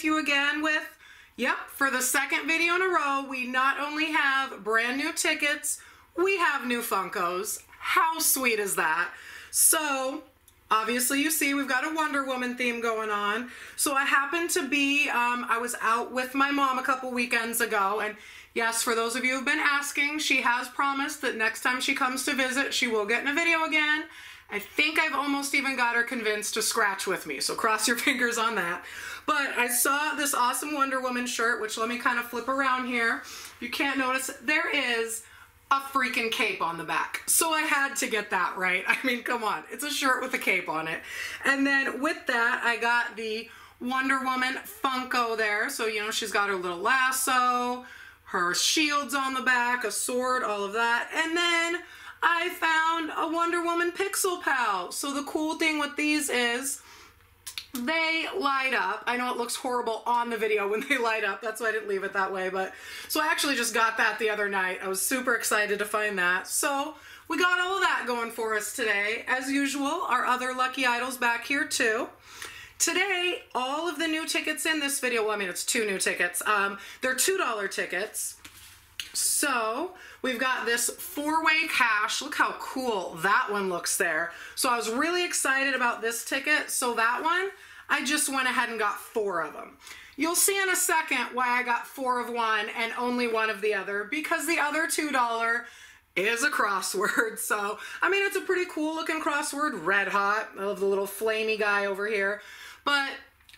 with you again with, yep, for the second video in a row, we not only have brand new tickets, we have new Funkos. How sweet is that? So, obviously you see we've got a Wonder Woman theme going on. So I happened to be, um, I was out with my mom a couple weekends ago and yes, for those of you who've been asking, she has promised that next time she comes to visit, she will get in a video again. I think I've almost even got her convinced to scratch with me, so cross your fingers on that. But I saw this awesome Wonder Woman shirt, which let me kind of flip around here. You can't notice, there is a freaking cape on the back. So I had to get that right. I mean, come on, it's a shirt with a cape on it. And then with that, I got the Wonder Woman Funko there. So, you know, she's got her little lasso, her shields on the back, a sword, all of that. And then I found a Wonder Woman Pixel Pal. So the cool thing with these is they light up. I know it looks horrible on the video when they light up. That's why I didn't leave it that way. But so I actually just got that the other night. I was super excited to find that. So we got all that going for us today. As usual, our other lucky idols back here too. Today, all of the new tickets in this video, well, I mean, it's two new tickets. Um, they're $2 tickets. So we've got this four-way cash. Look how cool that one looks there. So I was really excited about this ticket. So that one, I just went ahead and got four of them. You'll see in a second why I got four of one and only one of the other because the other $2 is a crossword. So, I mean, it's a pretty cool looking crossword, red hot. I love the little flamey guy over here. But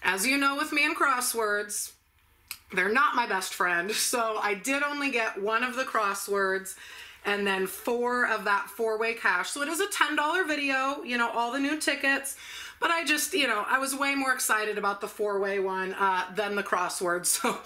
as you know with me and crosswords, they're not my best friend. So I did only get one of the crosswords and then four of that four-way cash. So it is a $10 video, you know, all the new tickets. But I just, you know, I was way more excited about the four-way one uh, than the crossword. So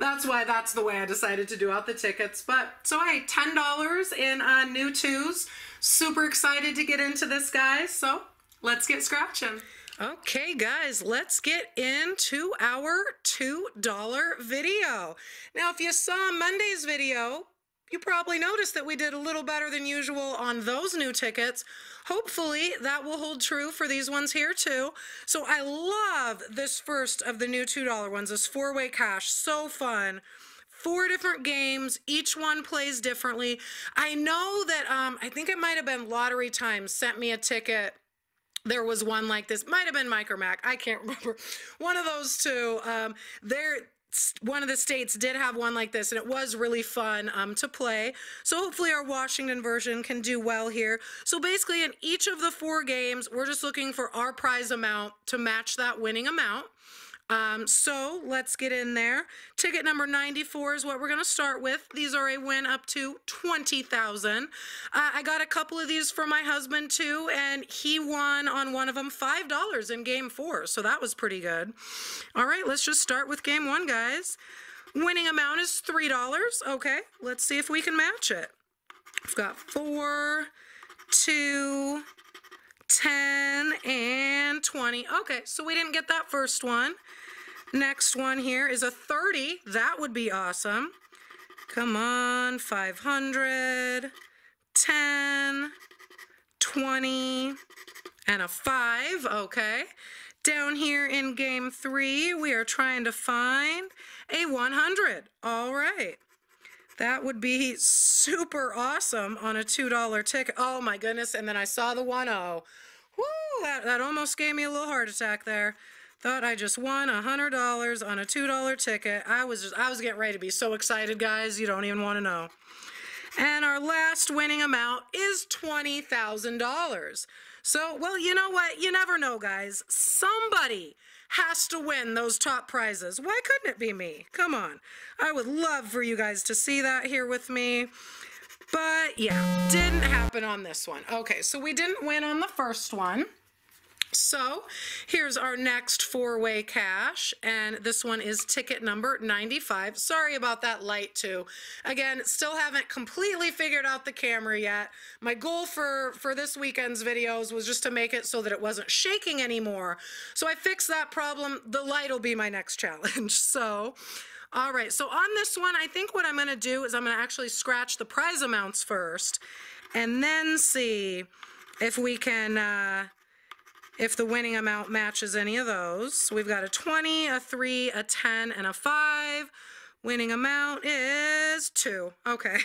that's why that's the way I decided to do out the tickets. But so hey, $10 in uh, new twos. Super excited to get into this, guys. So let's get scratching. Okay, guys, let's get into our $2 video. Now, if you saw Monday's video, you probably noticed that we did a little better than usual on those new tickets. Hopefully that will hold true for these ones here too. So I love this first of the new $2 ones, this four-way cash, so fun four different games. Each one plays differently. I know that um, I think it might have been Lottery Time sent me a ticket there was one like this might have been micromac i can't remember. One of those two um, there one of the states did have one like this and it was really fun um, to play. So hopefully our washington version can do well here. So basically in each of the four games we're just looking for our prize amount to match that winning amount um, so let's get in there. Ticket number 94 is what we're going to start with. These are a win up to 20,000. Uh, I got a couple of these for my husband too, and he won on one of them $5 in game four. So that was pretty good. All right, let's just start with game one, guys. Winning amount is $3. Okay, let's see if we can match it. We've got four, two, 10, and 20. Okay, so we didn't get that first one. Next one here is a 30. That would be awesome. Come on, 500, 10, 20, and a 5. Okay. Down here in game 3, we are trying to find a 100. All right. That would be super awesome on a $2 ticket. Oh my goodness. And then I saw the 1 0. Woo, that, that almost gave me a little heart attack there. Thought I just won a hundred dollars on a two dollar ticket. I was just I was getting ready to be so excited, guys. You don't even want to know. And our last winning amount is twenty thousand dollars. So, well, you know what? You never know, guys. Somebody has to win those top prizes. Why couldn't it be me? Come on. I would love for you guys to see that here with me. But yeah, didn't happen on this one. Okay, so we didn't win on the first one. So here's our next four-way cash, and this one is ticket number 95. Sorry about that light too. Again, still haven't completely figured out the camera yet. My goal for, for this weekend's videos was just to make it so that it wasn't shaking anymore. So I fixed that problem. The light will be my next challenge. So, all right, so on this one, I think what I'm gonna do is I'm gonna actually scratch the prize amounts first, and then see if we can uh, if the winning amount matches any of those. We've got a 20, a 3, a 10, and a 5. Winning amount is 2. Okay.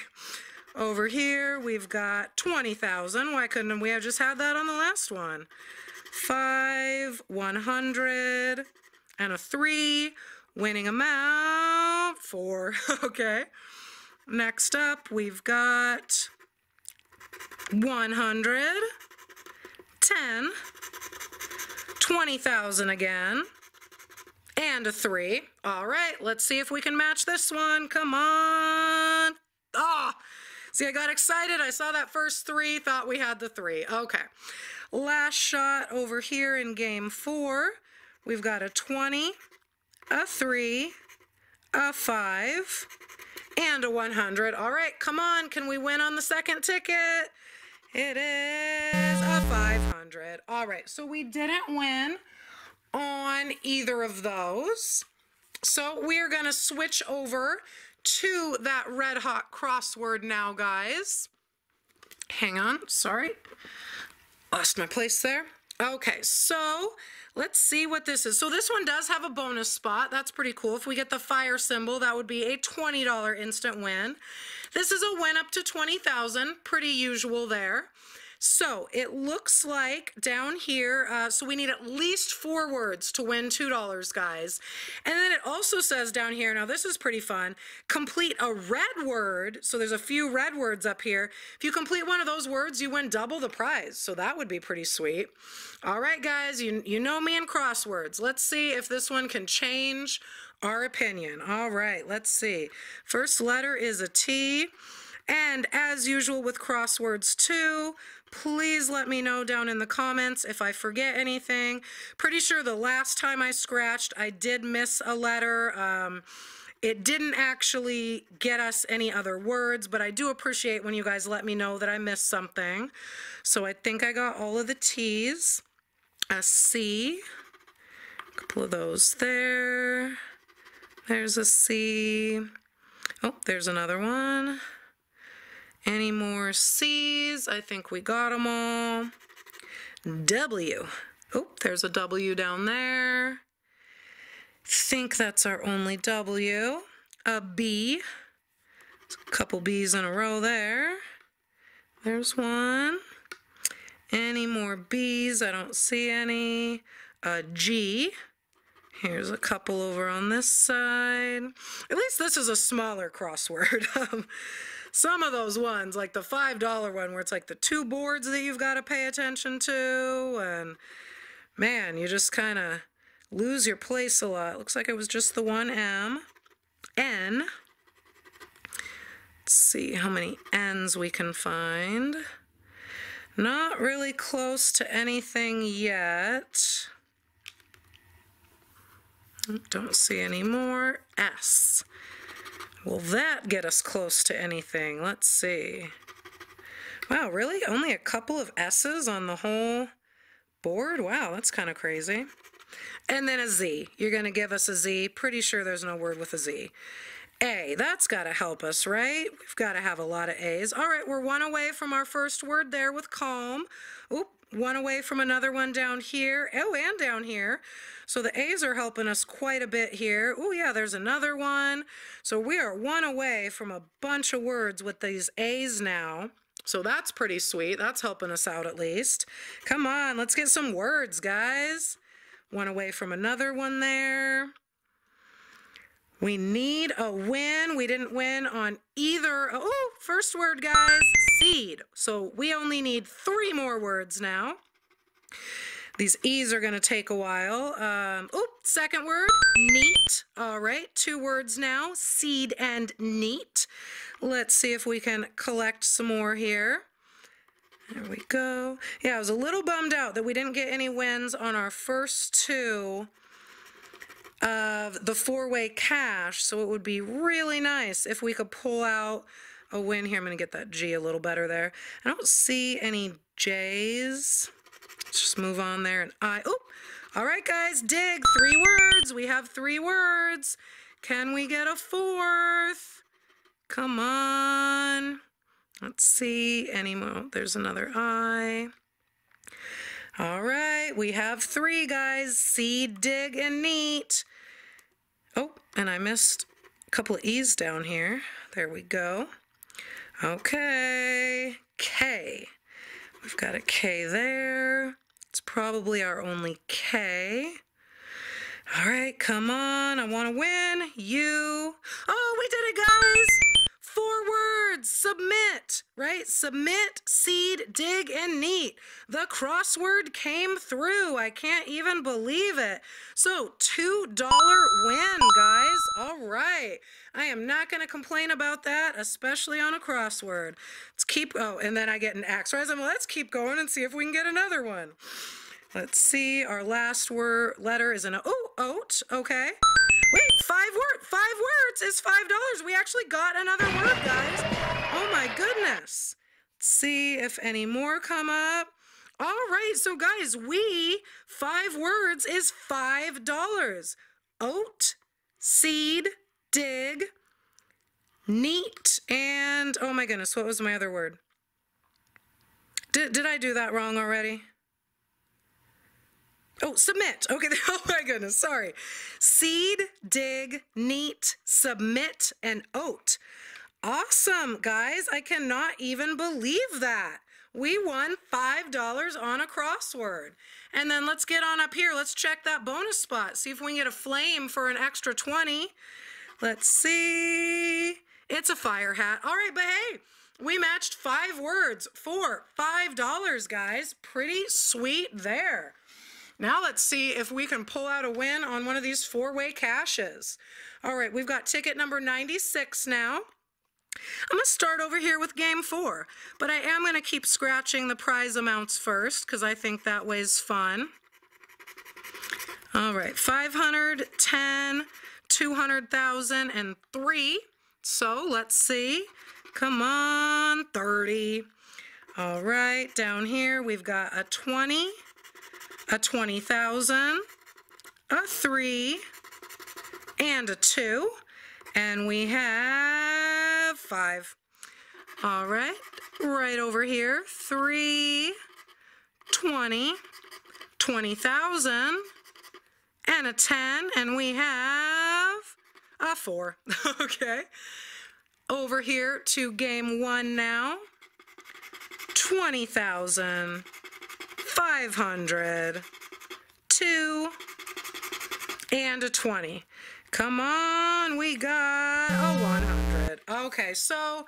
Over here, we've got 20,000. Why couldn't we have just had that on the last one? 5, 100, and a 3. Winning amount, 4. okay. Next up, we've got 100, 10, 20,000 again, and a 3. All right, let's see if we can match this one. Come on. Ah, oh, see, I got excited. I saw that first 3, thought we had the 3. Okay. Last shot over here in game 4. We've got a 20, a 3, a 5, and a 100. All right, come on. Can we win on the second ticket? It is a 500. All right, so we didn't win on either of those. So we are going to switch over to that red hot crossword now, guys. Hang on, sorry. Lost my place there. Okay, so let's see what this is. So this one does have a bonus spot. That's pretty cool. If we get the fire symbol, that would be a $20 instant win. This is a win up to 20,000, pretty usual there. So it looks like down here, uh, so we need at least four words to win $2, guys. And then it also says down here, now this is pretty fun, complete a red word. So there's a few red words up here. If you complete one of those words, you win double the prize. So that would be pretty sweet. All right, guys, you, you know me in crosswords. Let's see if this one can change our opinion. All right, let's see. First letter is a T. And as usual with crosswords too, please let me know down in the comments if I forget anything. Pretty sure the last time I scratched, I did miss a letter. Um, it didn't actually get us any other words, but I do appreciate when you guys let me know that I missed something. So I think I got all of the T's. A C, a couple of those there. There's a C. Oh, there's another one. Any more C's? I think we got them all. W. Oh, there's a W down there. Think that's our only W. A B. A couple B's in a row there. There's one. Any more B's? I don't see any. A G. Here's a couple over on this side. At least this is a smaller crossword. Um, some of those ones, like the $5 one where it's like the two boards that you've got to pay attention to, and man, you just kind of lose your place a lot. Looks like it was just the one M. N. Let's see how many N's we can find. Not really close to anything yet. Don't see any more. S. Will that get us close to anything? Let's see. Wow, really? Only a couple of S's on the whole board? Wow, that's kind of crazy. And then a Z. You're going to give us a Z. Pretty sure there's no word with a Z. A, that's got to help us, right? We've got to have a lot of A's. All right, we're one away from our first word there with calm. Oop, one away from another one down here. Oh, and down here. So the A's are helping us quite a bit here. Oh, yeah, there's another one. So we are one away from a bunch of words with these A's now. So that's pretty sweet. That's helping us out at least. Come on, let's get some words, guys. One away from another one there. We need a win. We didn't win on either. Oh, first word, guys, seed. So we only need three more words now. These E's are going to take a while. Um, oh, second word, neat. All right, two words now, seed and neat. Let's see if we can collect some more here. There we go. Yeah, I was a little bummed out that we didn't get any wins on our first two of the four-way cash, so it would be really nice if we could pull out a win here. I'm going to get that G a little better there. I don't see any J's. Let's just move on there. And I, oh, all right, guys, dig. Three words. We have three words. Can we get a fourth? Come on. Let's see. Any more? There's another I. All right, we have three guys seed, dig, and neat. Oh, and I missed a couple of E's down here. There we go. Okay, K. We've got a K there. It's probably our only K. All right, come on. I want to win. You. Oh, right? Submit, seed, dig, and neat. The crossword came through. I can't even believe it. So, $2 win, guys. All right. I am not going to complain about that, especially on a crossword. Let's keep, oh, and then I get an X. Right? I'm, let's keep going and see if we can get another one. Let's see. Our last word letter is an oh, oat. Okay. Wait, five word, five words is five dollars. We actually got another word, guys. Oh my goodness. Let's see if any more come up. All right, so guys, we five words is five dollars. Oat, seed, dig, neat, and oh my goodness, what was my other word? Did, did I do that wrong already? Oh, submit. Okay. Oh my goodness. Sorry. Seed, dig, neat, submit, and oat. Awesome, guys. I cannot even believe that. We won $5 on a crossword. And then let's get on up here. Let's check that bonus spot. See if we can get a flame for an extra 20. Let's see. It's a fire hat. All right, but hey, we matched five words for $5, guys. Pretty sweet there. Now let's see if we can pull out a win on one of these four-way cashes. All right, we've got ticket number 96 now. I'm going to start over here with game four, but I am going to keep scratching the prize amounts first because I think that way's fun. All right, 500, 10, 200,000, and 3. So let's see. Come on, 30. All right, down here we've got a 20, a 20,000, a 3, and a 2. And we have 5. All right, right over here, 3, 20, 20,000, and a 10. And we have a 4. okay. Over here to game 1 now. 20,000. 500, 2, and a 20. Come on, we got a 100. Okay, so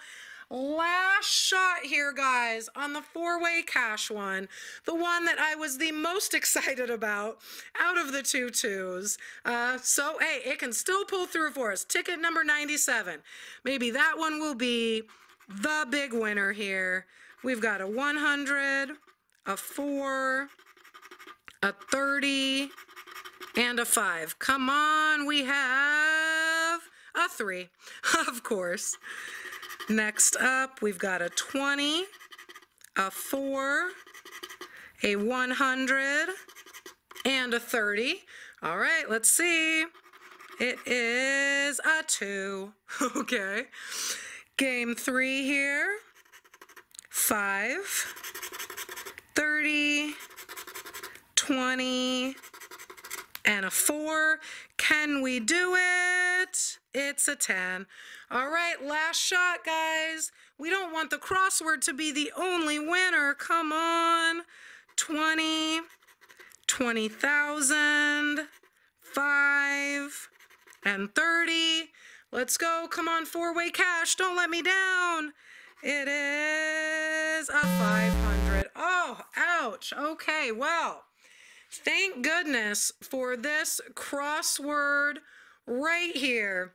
last shot here, guys, on the four-way cash one, the one that I was the most excited about out of the two twos. Uh, so, hey, it can still pull through for us. Ticket number 97. Maybe that one will be the big winner here. We've got a 100, a 4, a 30, and a 5. Come on, we have 3, of course. Next up, we've got a 20, a 4, a 100, and a 30. All right, let's see. It is a 2. okay. Game 3 here. 5, 30, 20, and a 4. Can we do it? It's a 10. All right, last shot, guys. We don't want the crossword to be the only winner. Come on. 20, 20,000, 5, and 30. Let's go. Come on, four-way cash. Don't let me down. It is a 500. Oh, ouch. Okay, well, thank goodness for this crossword right here,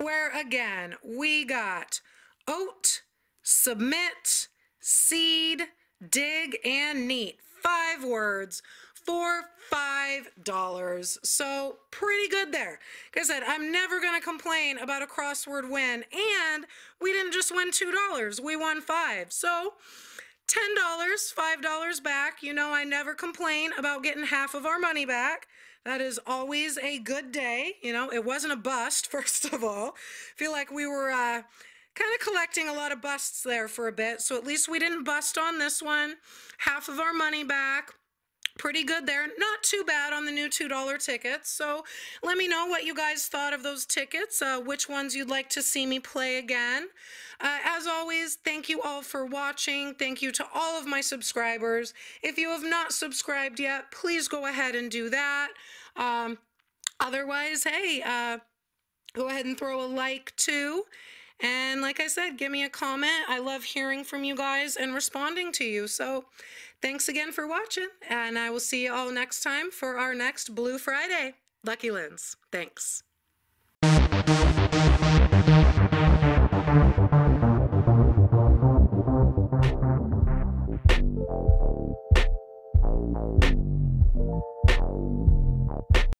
where again, we got oat, submit, seed, dig, and neat. Five words for $5. So pretty good there. Like I said, I'm never going to complain about a crossword win. And we didn't just win $2, we won 5 So $10, $5 back. You know, I never complain about getting half of our money back. That is always a good day. You know, it wasn't a bust, first of all. feel like we were uh, kind of collecting a lot of busts there for a bit. So at least we didn't bust on this one. Half of our money back. Pretty good there. Not too bad on the new $2 tickets. So let me know what you guys thought of those tickets, uh, which ones you'd like to see me play again. Uh, as always, thank you all for watching. Thank you to all of my subscribers. If you have not subscribed yet, please go ahead and do that. Um, otherwise, hey, uh, go ahead and throw a like too. And like I said, give me a comment. I love hearing from you guys and responding to you. So thanks again for watching, and I will see you all next time for our next Blue Friday. Lucky Linz. Thanks.